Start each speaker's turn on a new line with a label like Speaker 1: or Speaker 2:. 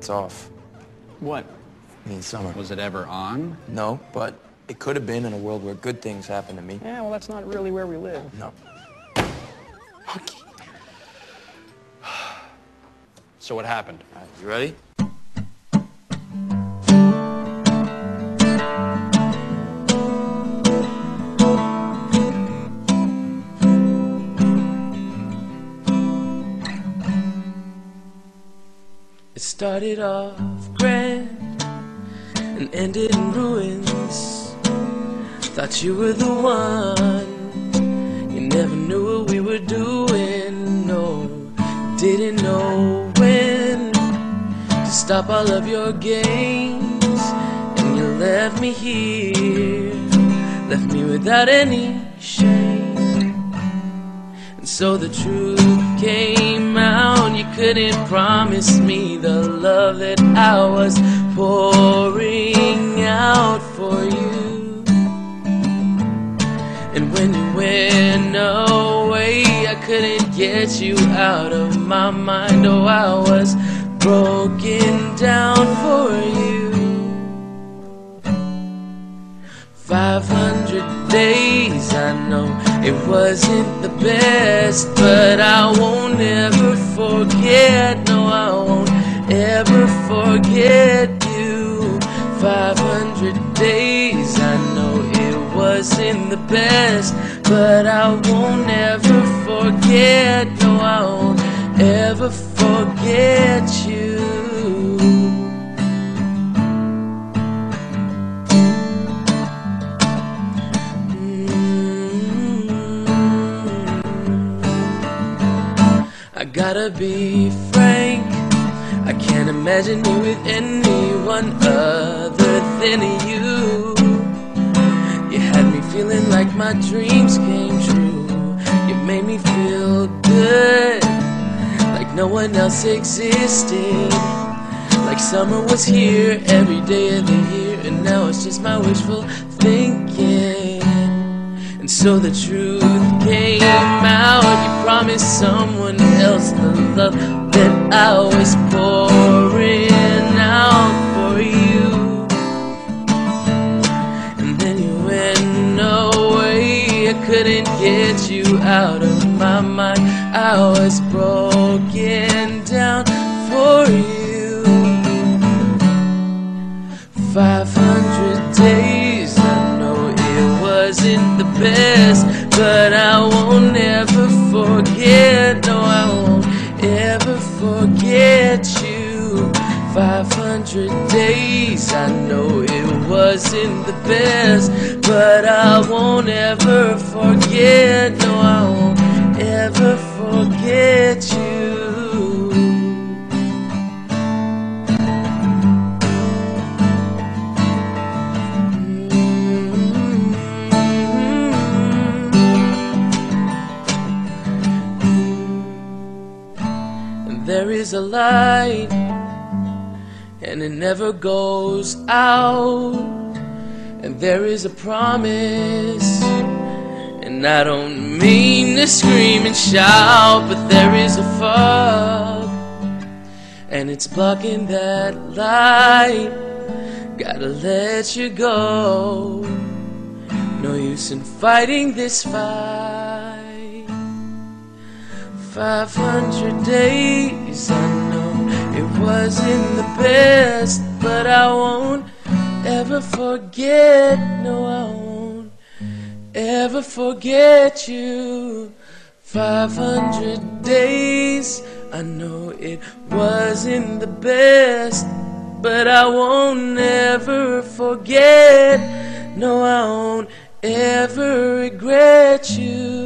Speaker 1: It's off.
Speaker 2: What?
Speaker 1: I mean, summer.
Speaker 2: Was it ever on?
Speaker 1: No, but it could have been in a world where good things happen to me.
Speaker 2: Yeah, well, that's not really where we live.
Speaker 1: No.
Speaker 2: So what happened?
Speaker 1: All right, you ready? It started off grand and ended in ruins. Thought you were the one. You never knew what we were doing. No, didn't know when to stop all of your games. And you left me here, left me without any shame. And so the truth came out. You couldn't promise me the love that I was pouring out for you. And when you went away, I couldn't get you out of my mind. Oh, I was broken down for you. 500 days, I know it wasn't the best, but I won't forget. No, I won't ever forget you. 500 days, I know it wasn't the best, but I won't ever forget. No, I won't ever forget you. I gotta be frank. I can't imagine you with anyone other than you. You had me feeling like my dreams came true. You made me feel good, like no one else existed. Like summer was here every day of the year, and now it's just my wishful thinking. And so the truth came out. You promised someone else the love that I was pouring out for you. And then you went away. I couldn't get you out of my mind. I was broken forget. No, I won't ever forget you. 500 days, I know it wasn't the best, but I won't ever forget. No, I won't ever forget you. Is a light, and it never goes out. And there is a promise, and I don't mean to scream and shout, but there is a fog, and it's blocking that light. Gotta let you go. No use in fighting this fight. 500 days, I know it wasn't the best, but I won't ever forget. No, I won't ever forget you. 500 days, I know it wasn't the best, but I won't ever forget. No, I won't ever regret you.